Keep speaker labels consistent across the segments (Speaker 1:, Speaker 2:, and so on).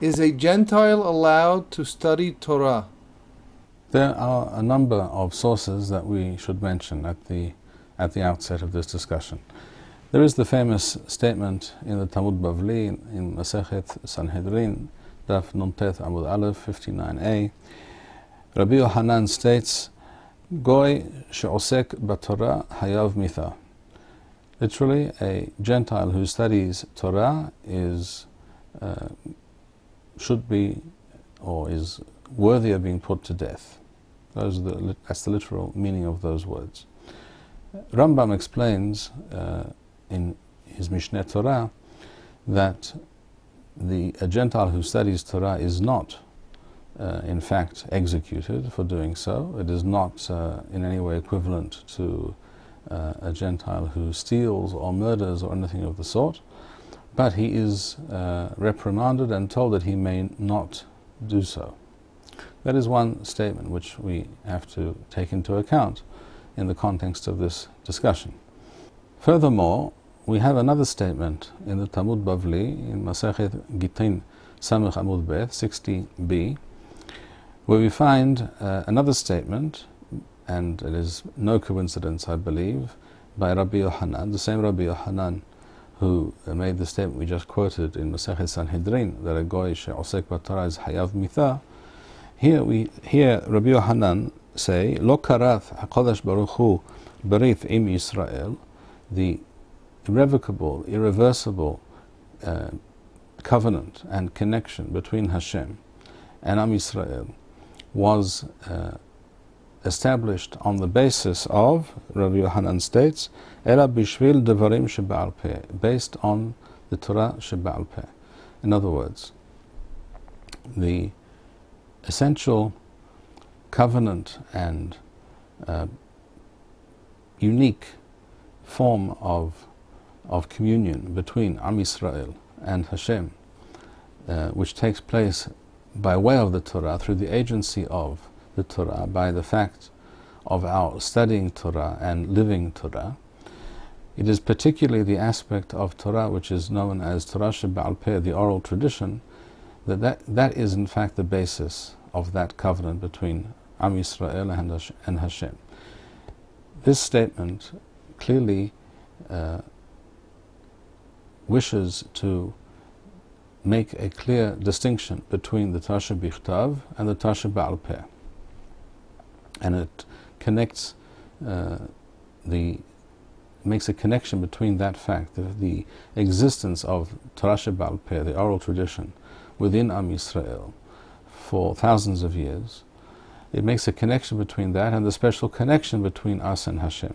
Speaker 1: Is a Gentile allowed to study Torah?
Speaker 2: There are a number of sources that we should mention at the, at the outset of this discussion. There is the famous statement in the Talmud Bavli in Masechet Sanhedrin, Daf Nuntet Amud Aleph 59a. Rabbi Yohanan states, Goy she'osek b'Torah hayav mitha. Literally, a Gentile who studies Torah is uh, should be or is worthy of being put to death. Those the, that's the literal meaning of those words. Rambam explains uh, in his Mishneh Torah that the, a Gentile who studies Torah is not, uh, in fact, executed for doing so. It is not uh, in any way equivalent to uh, a Gentile who steals or murders or anything of the sort, but he is uh, reprimanded and told that he may not do so. That is one statement which we have to take into account in the context of this discussion. Furthermore, we have another statement in the Talmud Bavli in Masachet Gitin Samech Amud Bet 60b, where we find uh, another statement, and it is no coincidence, I believe, by Rabbi Yohanan, the same Rabbi Yohanan who made the statement we just quoted in Masachet Sanhedrin that a goy she'osek b'Torah is hayav mitha. Here we hear Rabbi Yohanan say, Lo karath HaKadosh Baruch Hu berith im Yisrael, the irrevocable, irreversible uh, covenant and connection between Hashem and Am Yisrael was uh, established on the basis of, Rabbi Yohanan states, Ela bishvil devarim sheba'al based on the Torah sheba'al. In other words, the essential covenant and uh, unique form of, of communion between Am Yisrael and Hashem, uh, which takes place by way of the Torah, through the agency of the Torah, by the fact of our studying Torah and living Torah. It is particularly the aspect of Torah which is known as Torah Sheba'al Peh, the oral tradition, that, that that is in fact the basis of that covenant between Am Yisrael and Hashem. This statement clearly uh, wishes to make a clear distinction between the Tasha Bichtav and the Tasha Ba'al Peh. And it connects uh, the makes a connection between that fact, the, the existence of Torah Sheba'al Peh, the oral tradition, within Am Yisrael for thousands of years. It makes a connection between that and the special connection between us and Hashem.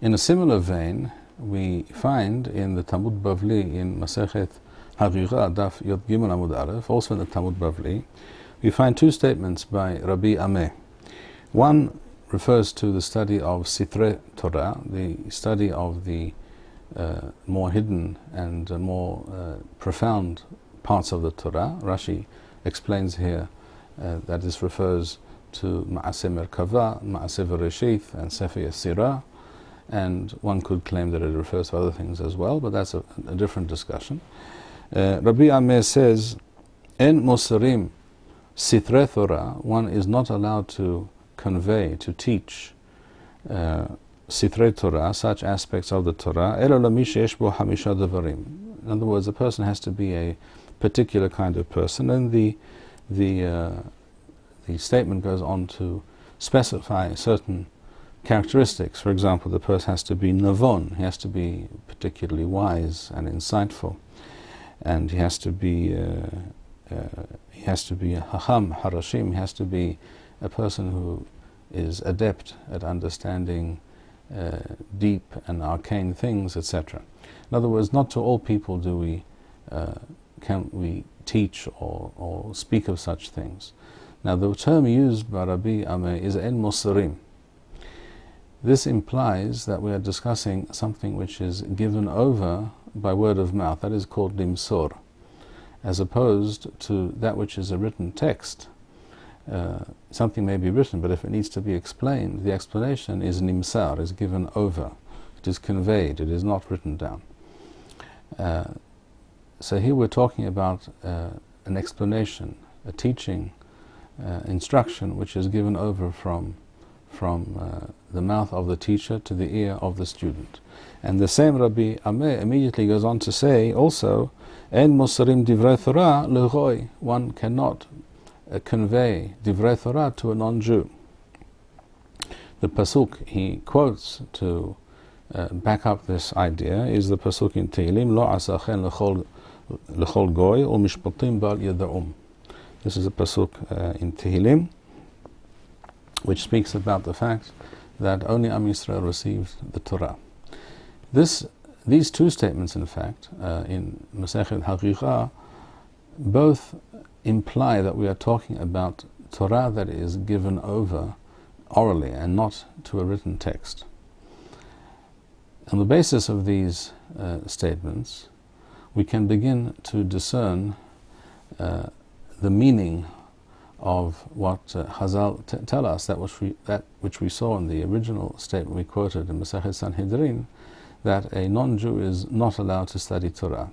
Speaker 2: In a similar vein, we find in the Talmud Bavli in Masechet Hagigah Daf Yod Gimel Amud Aleph, also in the Talmud Bavli, we find two statements by Rabbi Ameh. One refers to the study of Sitre Torah, the study of the uh, more hidden and uh, more uh, profound parts of the Torah. Rashi explains here uh, that this refers to Ma'aseh Merkava, Ma'aseh Bereshith, and Sefer Yetzirah, and one could claim that it refers to other things as well, but that's a, a different discussion. Uh, Rabbi Ameh says, En Mosarim Sitre Torah, one is not allowed to convey, to teach uh, Torah, such aspects of the Torah, In other words, a person has to be a particular kind of person, and the the uh, the statement goes on to specify certain characteristics. For example, the person has to be navon, he has to be particularly wise and insightful, and he has to be uh, uh, he has to be a hacham, harashim, he has to be a person who is adept at understanding uh, deep and arcane things, etc. In other words, not to all people do we uh, can we teach or, or speak of such things. Now, the term used by Rabbi Ameh is en musrim. This implies that we are discussing something which is given over by word of mouth, that is called limsor, as opposed to that which is a written text. Uh, something may be written, but if it needs to be explained, the explanation is nimsar, is given over, it is conveyed, it is not written down. Uh, so here we're talking about uh, an explanation, a teaching, uh, instruction which is given over from, from uh, the mouth of the teacher to the ear of the student. And the same Rabbi Ameh immediately goes on to say also, En Musrim divrei Torah. One cannot uh, convey divrei Torah to a non-Jew. The pasuk he quotes to uh, back up this idea is the pasuk in Tehillim, Lo asachen lechol goy ul mishpatim bal yadaum. This is a pasuk uh, in Tehillim, which speaks about the fact that only Am Yisrael received the Torah. This, these two statements, in fact, uh, in Masechet Hagigah, both imply that we are talking about Torah that is given over orally and not to a written text. On the basis of these uh, statements, we can begin to discern uh, the meaning of what uh, Hazal t- tell us, that which, we, that which we saw in the original statement we quoted in Masachet Sanhedrin, that a non-Jew is not allowed to study Torah.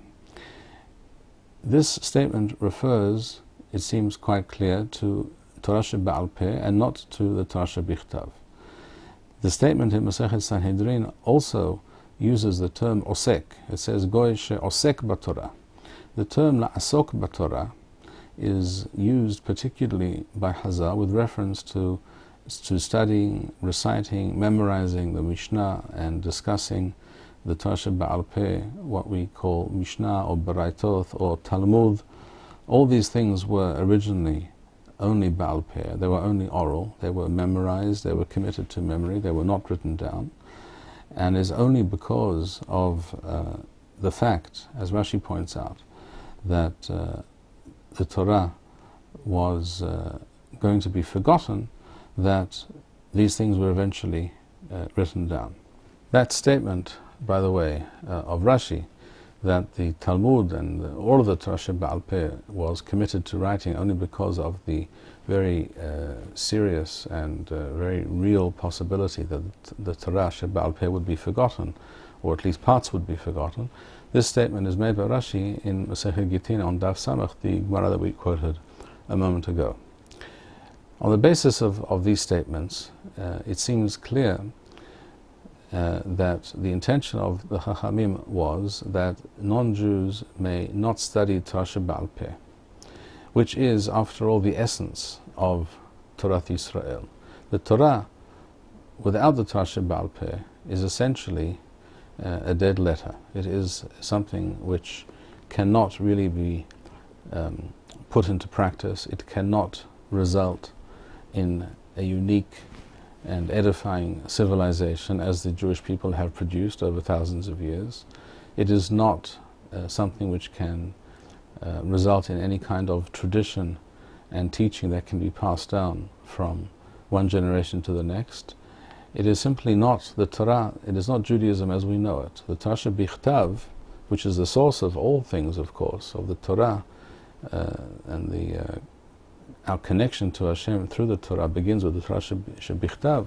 Speaker 2: This statement refers, it seems quite clear, to Torah Ba'al Peh and not to the Torah Bichtav. The statement in Masechet Sanhedrin also uses the term osek. It says goy she osek batorah. The term la'asok batorah is used particularly by Hazal with reference to to studying, reciting, memorizing the Mishnah and discussing the Torah Ba'al Peh, what we call Mishnah or Baraitoth or Talmud. All these things were originally only Baal Peh. They were only oral. They were memorized. They were committed to memory. They were not written down. And is only because of uh, the fact, as Rashi points out, that uh, the Torah was uh, going to be forgotten, that these things were eventually uh, written down. That statement, by the way, uh, of Rashi, that the Talmud and all of the Torah Baal Peh was committed to writing only because of the very uh, serious and uh, very real possibility that the Torah Baal Peh would be forgotten, or at least parts would be forgotten. This statement is made by Rashi in Masechet Gittin on Daf Samach, the Gemara that we quoted a moment ago. On the basis of, of these statements, uh, it seems clear uh, that the intention of the Chachamim was that non-Jews may not study Torah which is, after all, the essence of Torah Israel. The Torah, without the Torah is essentially uh, a dead letter. It is something which cannot really be um, put into practice. It cannot result in a unique and edifying civilization as the Jewish people have produced over thousands of years. It is not uh, something which can uh, result in any kind of tradition and teaching that can be passed down from one generation to the next. It is simply not the Torah, it is not Judaism as we know it. The Torah Bichtav, which is the source of all things, of course, of the Torah uh, and the uh, our connection to Hashem through the Torah begins with the Torah Shebichtav.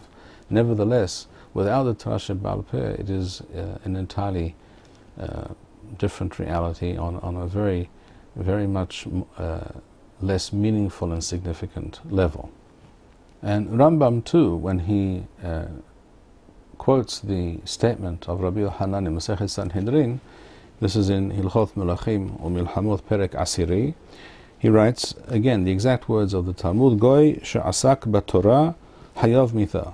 Speaker 2: Nevertheless, without the Torah Shebaal Peh, it is uh, an entirely uh, different reality on, on a very, very much uh, less meaningful and significant level. And Rambam too, when he uh, quotes the statement of Rabbi Hanan in Masechet Sanhedrin, this is in Hilchot Melachim or Milhamot Perek Asiri, he writes, again, the exact words of the Talmud, Goy she'asak b'Torah hayav mitha.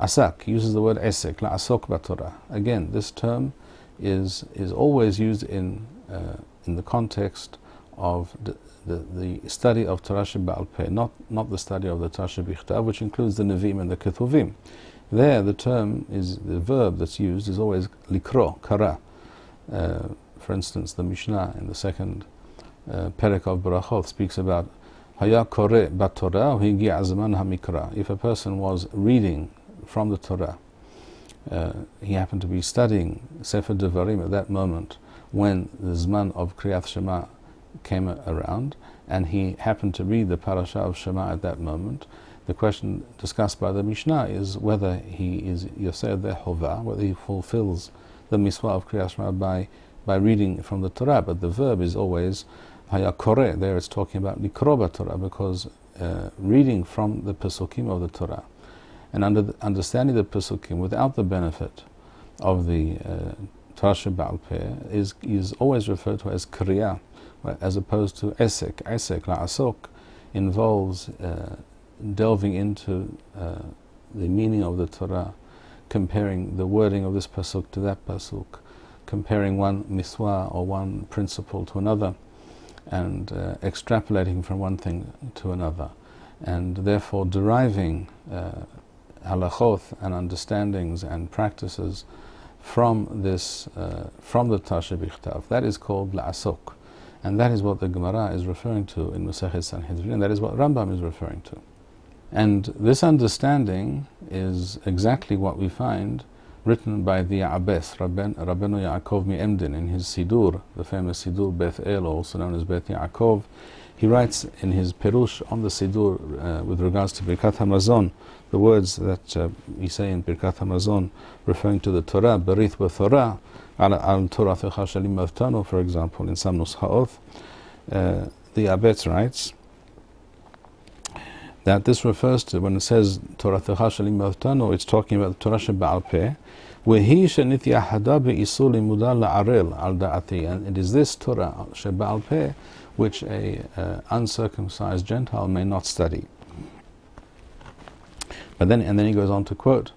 Speaker 2: Asak uses the word esek, la asok b'Torah. Again, this term is, is always used in, uh, in the context of the, the, the study of Torah Baal Peh, not, not the study of the Torah Bichtav, which includes the Nevi'im and the Ketuvim. There, the term is, the verb that's used is always likro, kara. Uh, for instance, the Mishnah in the second uh, Perek of Barachot speaks about Haya kore batorah higi hamikra. If a person was reading from the Torah, uh, he happened to be studying Sefer Devarim at that moment when the Zman of Kriyat Shema came around, and he happened to read the parasha of Shema at that moment. The question discussed by the Mishnah is whether he is Yosef Hova, whether he fulfills the mitzvah of Kriyat Shema by, by reading from the Torah, but the verb is always Hayakore, there it's talking about Likroba Torah because uh, reading from the Pesukim of the Torah and under the, understanding the Pesukim without the benefit of the uh, Torah Peh is, is always referred to as Kriya, as opposed to Esek. Esek, La'asok, involves uh, delving into uh, the meaning of the Torah, comparing the wording of this pasuk to that pasuk, comparing one miswa or one principle to another, and uh, extrapolating from one thing to another, and therefore deriving uh, halachot and understandings and practices from this, uh, from the Tasha Bichtav. That is called La'asok. And that is what the Gemara is referring to in Masechet Sanhedrin, and that is what Rambam is referring to. And this understanding is exactly what we find written by the Abes, Rabben, Yaakov Emden, in his Sidur, the famous Sidur Beth El, also known as Beth Yaakov. He writes in his Perush on the Sidur uh, with regards to Birkat HaMazon, the words that uh, we say in Birkat HaMazon referring to the Torah, Berith Torah, al Torah Shalim Mavtano, for example, in some Nusha'oth, uh, the Abetz writes that this refers to, when it says Torah Shalim Mavtano, it's talking about the Torah She'ba'al Peh, and it is this Torah which a uh, uncircumcised Gentile may not study. But then, and then he goes on to quote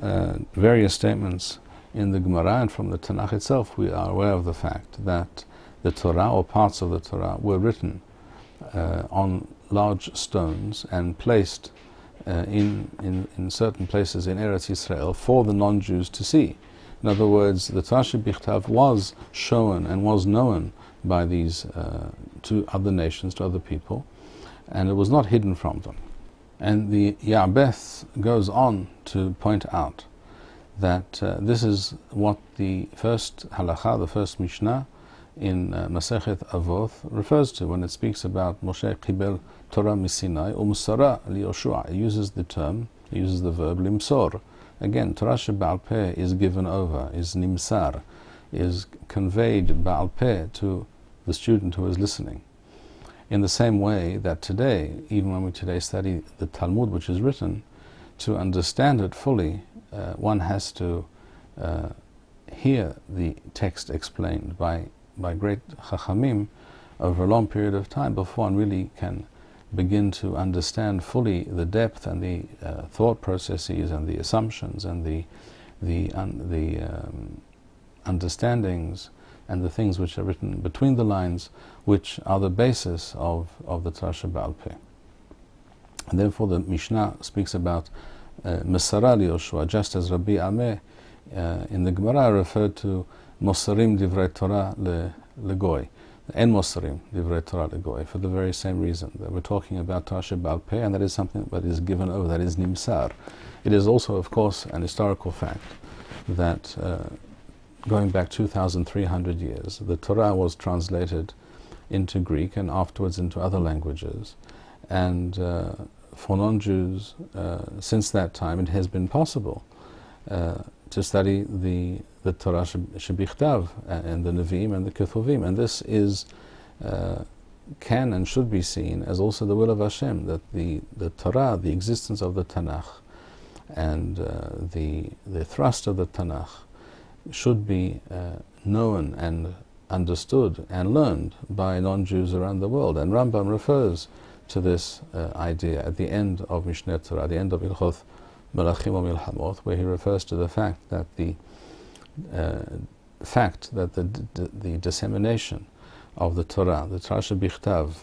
Speaker 2: uh, various statements in the Gemara and from the Tanakh itself. We are aware of the fact that the Torah or parts of the Torah were written uh, on large stones and placed uh, in, in, in certain places in Eretz Israel for the non-Jews to see. In other words, the Torah Bichtav was shown and was known by these uh, to other nations, to other people, and it was not hidden from them. And the Ya'beth goes on to point out that uh, this is what the first halacha, the first Mishnah in uh, Masechet Avot refers to when it speaks about Moshe Qibel Torah Misinai Umsara Yoshua. Uses the term, uses the verb limsor. Again, Torah Sheba'al Peh is given over, is nimsar, is conveyed Ba'al Peh to the student who is listening. In the same way that today, even when we today study the Talmud which is written, to understand it fully, uh, one has to uh, hear the text explained by, by great Chachamim over a long period of time before one really can begin to understand fully the depth and the uh, thought processes and the assumptions and the, the, un, the um, understandings and the things which are written between the lines, which are the basis of, of the Torah Baal Peh. And therefore, the Mishnah speaks about Mesara uh, Yoshua, just as Rabbi Ameh uh, in the Gemara referred to Mosarim Divrei Torah le, le Goy. En Mosarim Divrei Torah Goy, for the very same reason that we're talking about Baal and that is something that is given over, that is Nimsar. It is also, of course, an historical fact that. Uh, going back 2,300 years. The Torah was translated into Greek and afterwards into other languages. And uh, for non Jews, uh, since that time, it has been possible to study the, the Torah Shebichtav uh, and the Nevi'im and the Ketuvim. And this is, uh, can and should be seen as also the will of Hashem, that the, the Torah, the existence of the Tanakh, and uh, the, the thrust of the Tanakh should be uh, known and understood and learned by non-Jews around the world. And Rambam refers to this uh, idea at the end of Mishneh Torah, at the end of Ilchot Melachim Milhamot, where he refers to the fact that the uh, fact that the, the dissemination of the Torah, the Torah Bichtav,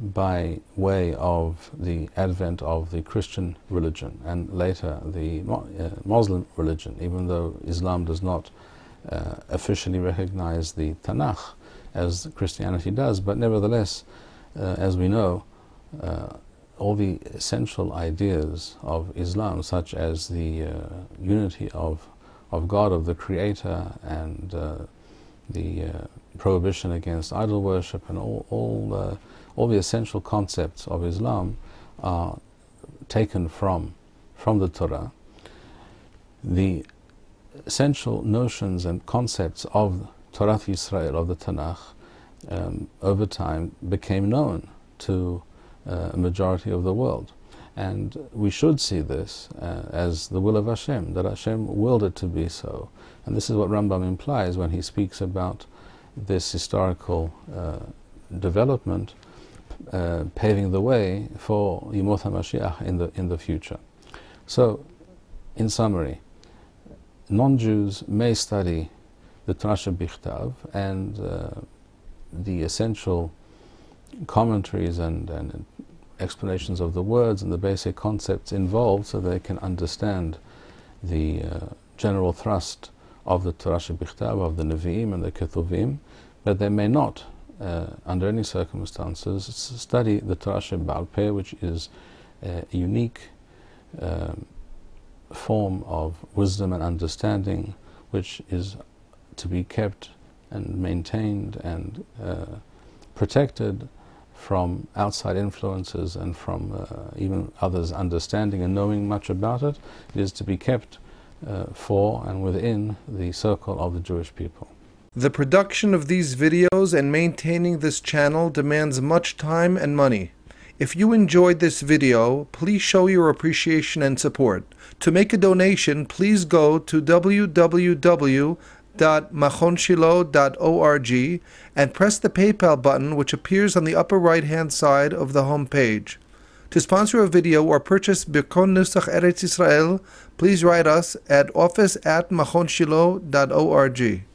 Speaker 2: by way of the advent of the Christian religion and later the uh, Muslim religion, even though Islam does not uh, officially recognize the Tanakh as Christianity does, but nevertheless, uh, as we know, uh, all the essential ideas of Islam, such as the uh, unity of, of God, of the Creator, and uh, the prohibition against idol worship, and all, all all the essential concepts of Islam are taken from, from the Torah. The essential notions and concepts of Torah Israel, of the Tanakh, um, over time became known to uh, a majority of the world. And we should see this uh, as the will of Hashem, that Hashem willed it to be so. And this is what Rambam implies when he speaks about this historical uh, development uh, paving the way for Yimot HaMashiach in the, in the future. So, in summary, non-Jews may study the Torah Bichtav and uh, the essential commentaries and, and explanations of the words and the basic concepts involved so they can understand the uh, general thrust of the Torah Bichtav, of the Nevi'im and the Ketuvim, but they may not, uh, under any circumstances, study the Torah Peh, which is a unique um, form of wisdom and understanding, which is to be kept and maintained and uh, protected from outside influences and from uh, even others understanding and knowing much about it. It is to be kept uh, for and within the circle of the Jewish people.
Speaker 1: The production of these videos and maintaining this channel demands much time and money. If you enjoyed this video, please show your appreciation and support. To make a donation, please go to www.machonshilo.org and press the PayPal button which appears on the upper right hand side of the home page. To sponsor a video or purchase Birkon Nusach Eretz Israel, please write us at office at machonshilo.org.